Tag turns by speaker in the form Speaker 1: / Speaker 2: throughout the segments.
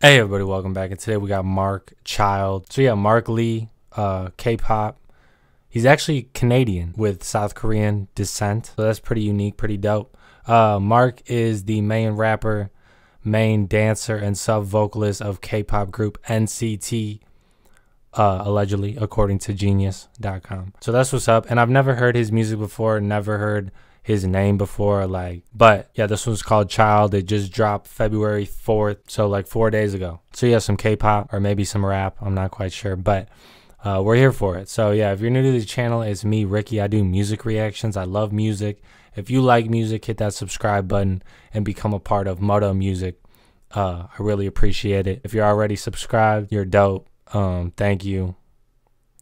Speaker 1: Hey everybody, welcome back. And today we got Mark Child. So yeah, Mark Lee, uh, K-pop. He's actually Canadian with South Korean descent. So that's pretty unique, pretty dope. Uh, Mark is the main rapper, main dancer, and sub vocalist of K-pop group NCT. Uh, allegedly, according to Genius.com. So that's what's up. And I've never heard his music before. Never heard his name before like but yeah this one's called child. It just dropped february 4th so like four days ago. So yeah some k-pop or maybe some rap. I'm not quite sure but uh, we're here for it. So yeah if you're new to the channel it's me ricky. I do music reactions. I love music. If you like music hit that subscribe button and become a part of moto music. Uh, i really appreciate it. If you're already subscribed you're dope. Um, thank you.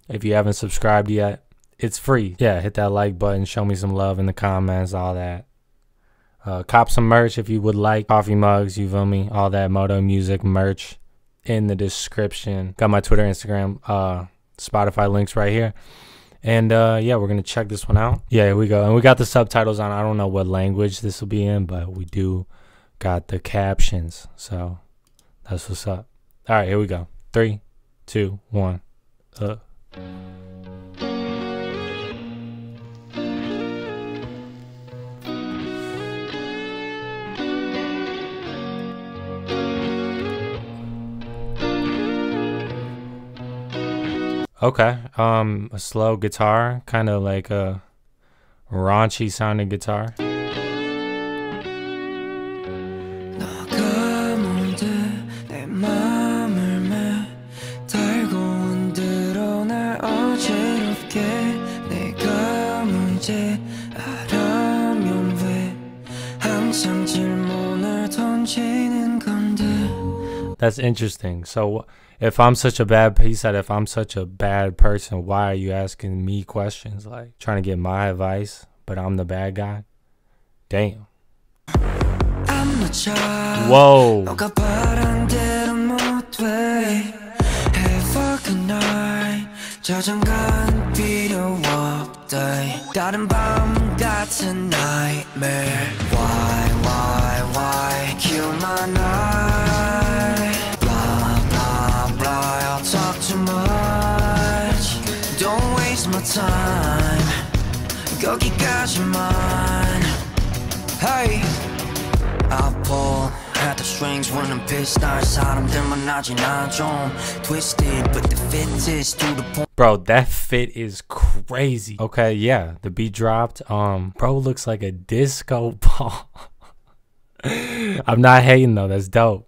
Speaker 1: If you haven't subscribed yet it's free. Yeah, hit that like button, show me some love in the comments, all that. Uh, cop some merch if you would like. Coffee mugs, you feel me? All that Moto Music merch in the description. Got my Twitter, Instagram, uh, Spotify links right here. And uh, yeah, we're gonna check this one out. Yeah, here we go. And we got the subtitles on. I don't know what language this will be in, but we do got the captions. So that's what's up. All right, here we go. Three, two, one. Uh. Okay. Um, a slow guitar, kind of like a raunchy sounding guitar. That's interesting. So if I'm such a bad he said if I'm such a bad person, why are you asking me questions like trying to get my advice, but I'm the bad guy? Damn. Whoa. time 거기까지만 Hey I'll pull at the strings when I'm pissed 날 사람들만 하진 않좀 Twisted but the fit is to the point Bro, that fit is crazy. Okay, yeah, the beat dropped. Um, bro looks like a disco ball. I'm not hating though. That's dope.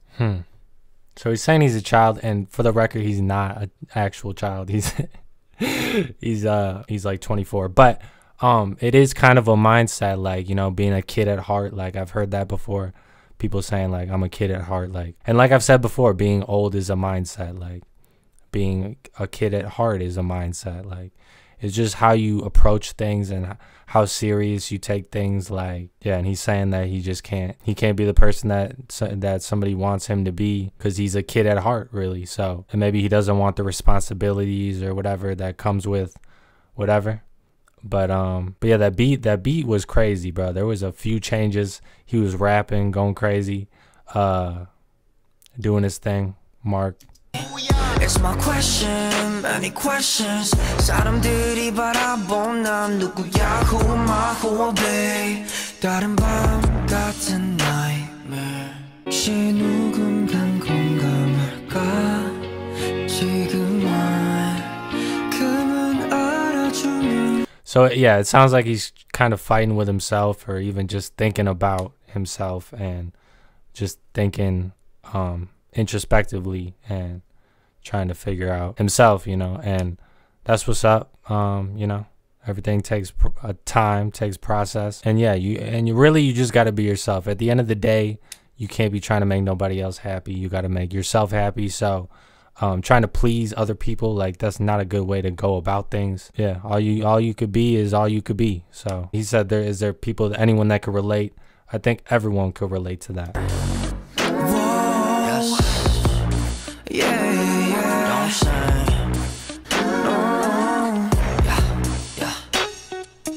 Speaker 1: so he's saying he's a child, and for the record, he's not an actual child. He's he's uh he's like 24, but um it is kind of a mindset like you know being a kid at heart. Like I've heard that before, people saying like I'm a kid at heart. Like and like I've said before, being old is a mindset. Like being a kid at heart is a mindset. Like it's just how you approach things and how serious you take things. Like, yeah, and he's saying that he just can't, he can't be the person that that somebody wants him to be because he's a kid at heart, really. So, and maybe he doesn't want the responsibilities or whatever that comes with whatever. But um, but yeah, that beat, that beat was crazy, bro. There was a few changes. He was rapping, going crazy, uh, doing his thing. Mark it's my question, many questions 사람들이 바라본 난 누구야 Who am I, who are they 다른 밤 같은 nightmare 혹시 누군간 공감할까 지금은 그만 알아주면 So yeah, it sounds like he's kind of fighting with himself or even just thinking about himself and just thinking um introspectively and trying to figure out himself, you know, and that's what's up. Um, you know, everything takes a time, takes process, and yeah, you and you really you just got to be yourself. At the end of the day, you can't be trying to make nobody else happy. You got to make yourself happy. So, um, trying to please other people like that's not a good way to go about things. Yeah, all you all you could be is all you could be. So he said there is there people anyone that could relate. I think everyone could relate to that.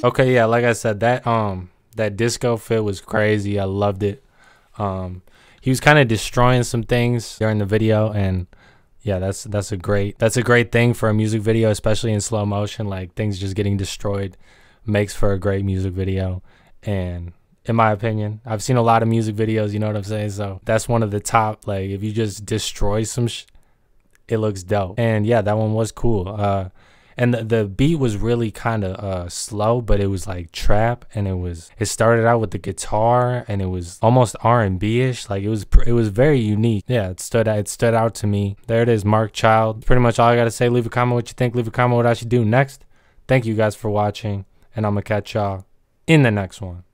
Speaker 1: Okay, yeah, like I said, that um that disco fit was crazy. I loved it. Um he was kind of destroying some things during the video and yeah, that's that's a great that's a great thing for a music video, especially in slow motion. Like things just getting destroyed makes for a great music video. And in my opinion, I've seen a lot of music videos. You know what I'm saying? So that's one of the top. Like if you just destroy some, it looks dope. And yeah, that one was cool. Uh, and the, the beat was really kind of uh, slow but it was like trap and it was it started out with the guitar and it was almost r&b-ish like it was it was very unique. Yeah it stood out it stood out to me. There it is mark child. Pretty much all i gotta say leave a comment what you think leave a comment what i should do next. Thank you guys for watching and i'm gonna catch y'all in the next one